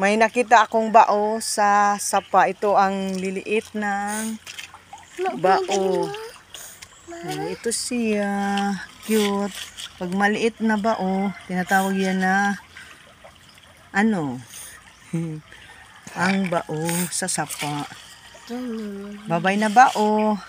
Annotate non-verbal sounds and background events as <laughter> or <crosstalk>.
May nakita akong bao sa sapa. Ito ang liliit ng bao. Ay, ito siya. Cute. Pag maliit na bao, tinatawag yan na ano? <laughs> ang bao sa sapa. Babay na bao.